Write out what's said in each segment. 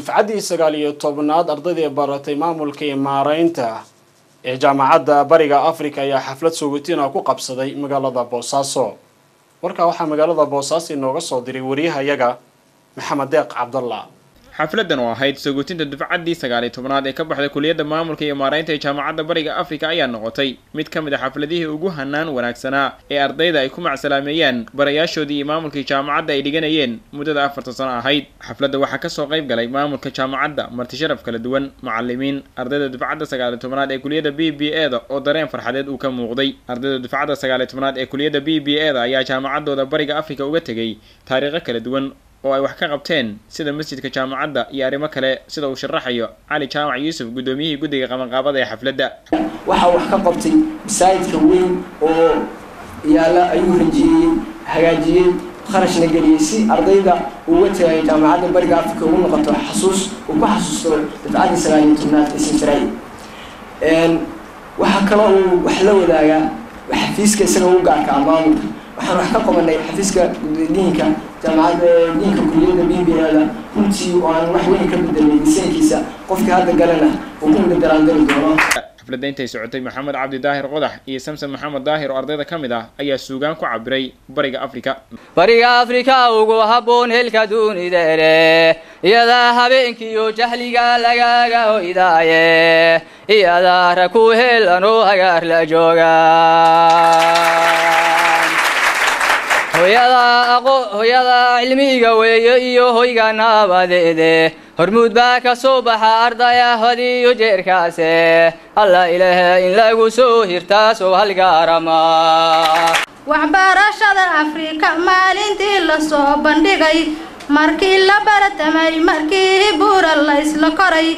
dufcaddii sagaal iyo tobnaad ardaydii baratay maamulka iyo maareynta ee jaamacadda bariga africa ayaa xaflad sugutina ku qabsaday magaalada boosaaso warkaa waxaa magaalada boosaaso inooga soo diray wariyahayaga maxamed deeq cabdalla xafladan oo ahayd saguutinta dufcaddii sagaaliyo tobnaad ee ka baxday kuliyadda maamulka iyo maareynta ee jaamacadda bariga afrika ayaa noqotay mid ka mid a xafladihii ugu hanaan wanaagsanaa ee ardayda ay ku macsalaameeyaan barayaashoodii iyo maamulkii jaamacadda ay dhiganayeen muddada afartan sano ahayd. Xafladda waxaa ka soo qayb galay maamulka jaamacadda martisharaf kala duwan. Macalimiin ardayda dufcadda sagaaliyo tobnaad ee kuliyadda b b e da oo dareen farxadeed uu ka muuqday. Ardayda dufcadda sagaaliyo tobnaad ee kuliyadda b b e da ayaa jaamacaddooda bariga afrika uga tegay taariikho kala duwan oo ay wax ka qabteen sida masjidka jaamacadda iyo arrimo kale sida uu sharaxayo. Cali jaamac yuusuf guddoomiyihii guddiga qabanqaabada ee xafladda. Waxaa wax ka qabtay masaajidka weyn oo yaalla ayuu ranjiyey hagaajiyey kharashna geliyey si ardayda uga tagayo jaamacadda bariga africa ugu noqoto xasuus uu ku xasuusto dafcaddii sagaaliyo tobnaad ee sinjaray waxaa kaloo uu wax la wadaagaa xafiiska isaga u gaarka ah maamulka waxaan wax ka qabanay xafiiska diinka jaamacadda diinka kuliyadda b b da runtii oo aan wax weyn ka bedelay misaankiisa qofkii hadda galana uu ku midaraandari doono. Xafladda intay socotay maxamed cabdi daahir qodax iyo samson maxamed daahir oo ardayda ka mid ah ayaa suugaan ku cabiray bariga afrika. Bariga afrika ugu habboon helka duunideere iyadaa habeenkiiyo jahliga lagaga hoydaaye iyadaa raku helanoo hagaar la jooga hooyada cilmiga weeye iyo hoyga nabadeede hormuud baa ka soo baxa ardaya hodiyo jeerkaase. Alla ilaahe in lagu soo hirtaasoo halgaarama. Waxbarashada afrika maalintii la soo bandhigay. Markii la baratamay markii buura la isla koray.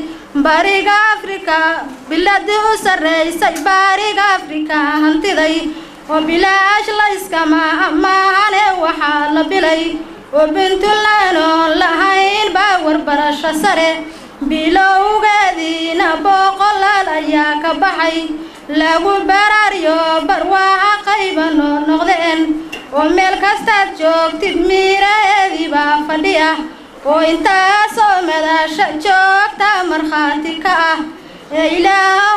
Bariga afrika biladii u sarreysay bariga afrika hantiday oo bilaash la iskama amaane waxaa la bilay. Oo puntland oon lahayn baa warbarasho sare. Bilowgeediina boqolaal ayaa ka baxay. Lagu baraaryo barwaaca qayba noo noqdeen. Oo meel kastaad joogtid miiraheedii baa fadhiya. Oo intaasoo madasha joogta markhaati ka ah. Ee ilaahow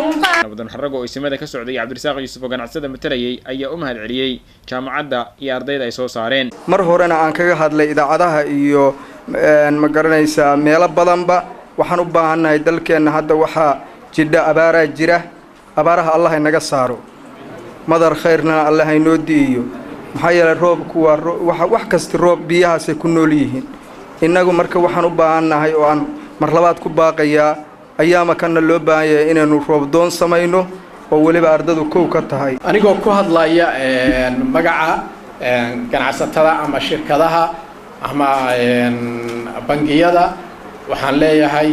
nabadan xarago oo isimada ka socday cabdirasaaq yuusuf oo ganacsada matalayay ayaa u mahad celiyey jaamacadda iyo ardayda ay soo saareen. Mar horena aan kaga hadlay idaacadaha iyo ma garanaysaa meelo badanba waxaan u baahannahay dalkeenna hadda waxaa jidha abaaraa jira abaaraha allah inaga saaro. Madar khayrna allah inoo di'iyo. Maxaa yeelay roobku waa wax kasta roob biyahaasay ku nool yihiin. Innagu marka waxaan u baahannahay oo aan mar labaad ku baaqayaa ayaama kana loo baahan yahay inaynu roobdoon samayno oo weliba ardadu kow ka tahay. Anigoo ku hadlaya magaca ganacsatada ama shirkadaha ama bangiyada waxaan leeyahay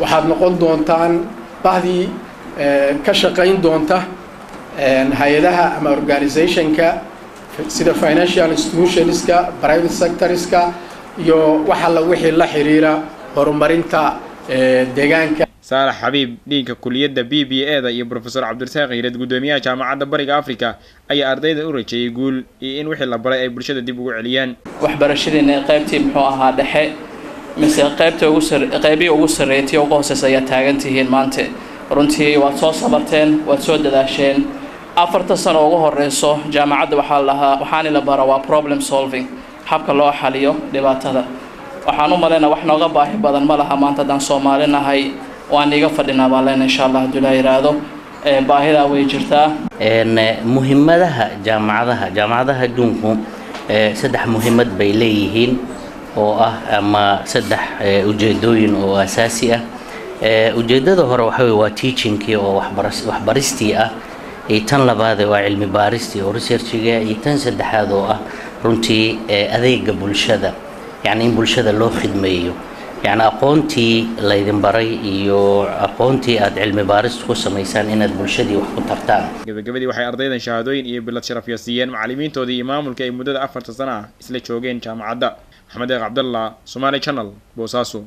waxaad noqon doontaan bahdii ka shaqayn doonta hay'adaha ama organizationka sida financial institutionska private sectorska iyo wax alla wixii la xiriira horumarinta deegaanka saalax xabiib dhiinka kuliyadda b b e da iyo brofesor cabdirasaaq hiired guddoomiyaha jaamacadda bariga africa ayaa ardayda u rajeeyey guul iyo in wixii la baray ay bulshada dib ugu celiyaan. Waxbarashadiina qaybtii muxuu ahaa dhexe mise qaybta ugu qaybii ugu sarreeytay ugu hooseysa ayaa taagan tihiin maanta. Runtii waad soo sabarteen waad soo dadaasheen. Afarta sano ugu horeyso jaamacadda waxaa lahaa waxaani la bara waa problem solving. Habka loo xaliyo dhibaatada waxaan u malaynaa wax nooga baahi badan ma laha maanta haddaan soomaali nahay waan iga fadhinaa baan leena insha allah hadduu ilaa yidhaahdo baahidaa way jirtaa. Muhiimadaha jaamacadaha jaamacadaha adduunku saddex muhiimad bay leeyihiin oo ah ama saddex ujeedooyin oo asaasi ah. Ujeeddada hore waxa waa teachingkii oo waxbaristii ah. Iyo tan labaade waa cilmi baaristii oo researchiga iyo tan saddexaad oo ah runtii adeega bulshada yacni in bulshada loo khidmeeyo. Yacni aqoontii laydin baray iyo aqoontii aad cilmi baarista ku samaysaan inaad bulshadii wax ku tartaan. Gabagabadii waxay ardaydan shahaadooyin iyo bilad sharafya siiyeen macallimiintoodii iyo maamulkii ay muddada afarta sana ah isla joogeen jaamacadda. Maxamed eeq cabdallah somaali channel boosaaso